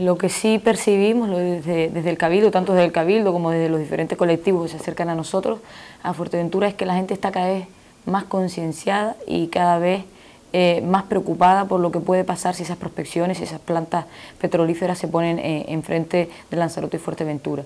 lo que sí percibimos desde, desde, el Cabildo, tanto desde el Cabildo como desde los diferentes colectivos que se acercan a nosotros, a Fuerteventura, es que la gente está cada vez más concienciada y cada vez eh, más preocupada por lo que puede pasar si esas prospecciones, si esas plantas petrolíferas se ponen eh, enfrente de Lanzarote y Fuerteventura.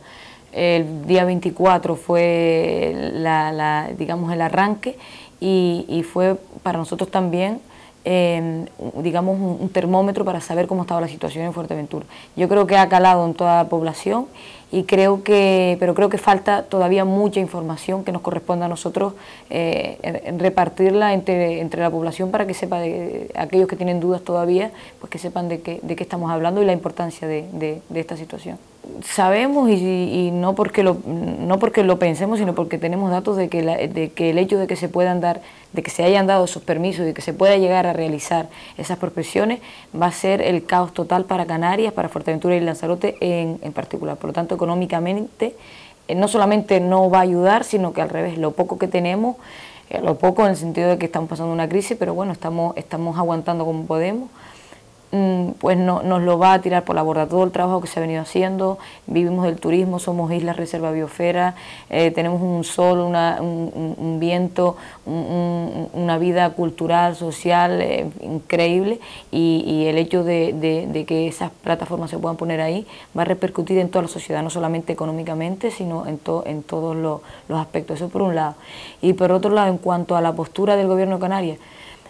El día 24 fue la, digamos, el arranque y fue para nosotros también Em, digamos, un, termómetro para saber cómo estaba la situación en Fuerteventura. Yo creo que ha calado en toda la población y creo que, pero creo que falta todavía mucha información que nos corresponde a nosotros eh, repartirla entre, entre la población para que sepa, de, aquellos que tienen dudas todavía, pues que sepan de qué, de qué estamos hablando y la importancia de, de esta situación sabemos y, no, porque lo, no porque lo pensemos, sino porque tenemos datos de que, de que el hecho de que se puedan dar, de que se hayan dado esos permisos y que se pueda llegar a realizar esas profesiones va a ser el caos total para Canarias, para Fuerteventura y Lanzarote en, en particular. Por lo tanto, económicamente eh, no solamente no va a ayudar, sino que al revés, lo poco que tenemos, eh, lo poco en el sentido de que estamos pasando una crisis, pero bueno, estamos, estamos aguantando como podemos. Mm, pues no, nos lo va a tirar por la borda todo el trabajo que se ha venido haciendo, vivimos del turismo, somos isla reserva biosfera, eh, tenemos un sol, un, viento, una vida cultural, social eh, increíble y, el hecho de, que esas plataformas se puedan poner ahí va a repercutir en toda la sociedad, no solamente económicamente, sino en, en todos los, los aspectos, eso por un lado. Y por otro lado, en cuanto a la postura del gobierno de Canarias,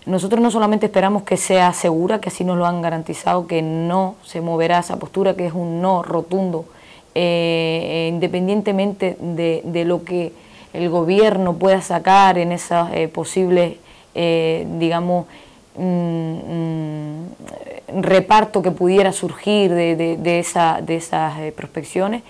nosotros no solamente esperamos que sea segura, que así nos lo han garantizado, que no se moverá esa postura, que es un no rotundo, eh, independientemente de, lo que el gobierno pueda sacar en esos eh, posibles, eh, digamos, mm, mm, reparto que pudiera surgir de, de esas prospecciones.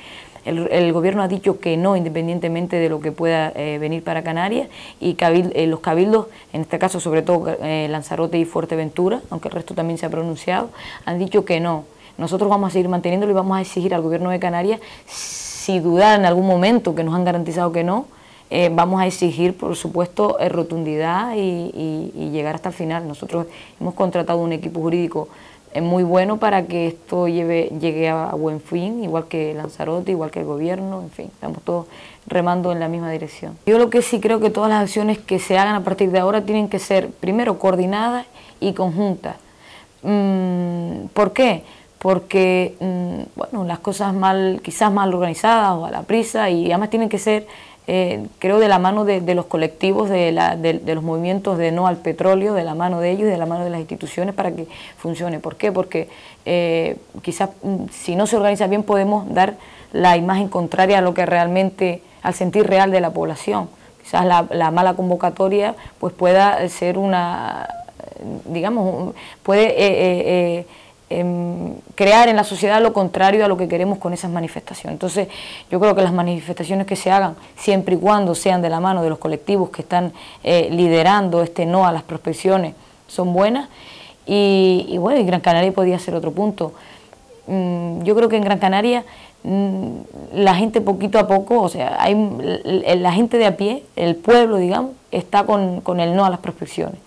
El, gobierno ha dicho que no, independientemente de lo que pueda eh, venir para Canarias, y eh, los cabildos, en este caso sobre todo eh, Lanzarote y Fuerteventura, aunque el resto también se ha pronunciado, han dicho que no. Nosotros vamos a seguir manteniéndolo y vamos a exigir al gobierno de Canarias, si dudar en algún momento que nos han garantizado que no, vamos a exigir, por supuesto, rotundidad y, y, llegar hasta el final. Nosotros hemos contratado un equipo jurídico es muy bueno para que esto lleve, llegue a, buen fin, igual que Lanzarote, igual que el gobierno, en fin, estamos todos remando en la misma dirección. Yo lo que sí creo que todas las acciones que se hagan a partir de ahora tienen que ser primero coordinadas y conjuntas. Mm, ¿Por qué? Porque mm, bueno, las cosas mal, quizás mal organizadas o a la prisa y además tienen que ser eh, creo de la mano de, los colectivos, de, los movimientos de no al petróleo, de la mano de ellos y de la mano de las instituciones para que funcione. ¿Por qué? Porque eh, quizás mm, si no se organiza bien podemos dar la imagen contraria a lo que realmente, al sentir real de la población. Quizás la, mala convocatoria pues pueda ser una, digamos, puede... Eh, Em, crear en la sociedad lo contrario a lo que queremos con esas manifestaciones. Entonces, yo creo que las manifestaciones que se hagan, siempre y cuando sean de la mano de los colectivos que están eh, liderando este no a las prospecciones, son buenas. Y, bueno, y Gran Canaria podría ser otro punto. Mm, yo creo que en Gran Canaria mm, la gente poquito a poco, o sea, la gente de a pie, el pueblo, digamos, está con, con el no a las prospecciones.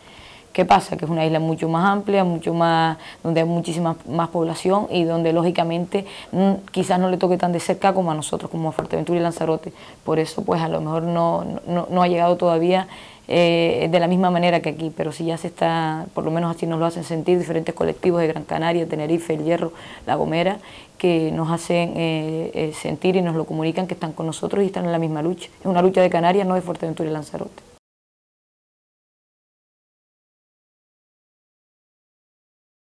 ¿Qué pasa? Que es una isla mucho más amplia, mucho más, donde hay muchísima más población y donde lógicamente mm, quizás no le toque tan de cerca como a nosotros, como a Fuerteventura y Lanzarote. Por eso pues a lo mejor no, no, ha llegado todavía eh, de la misma manera que aquí, pero sí ya se está, por lo menos así nos lo hacen sentir diferentes colectivos de Gran Canaria, Tenerife, El Hierro, La Gomera, que nos hacen eh, eh, sentir y nos lo comunican que están con nosotros y están en la misma lucha. Es una lucha de Canarias, no de Fuerteventura y Lanzarote.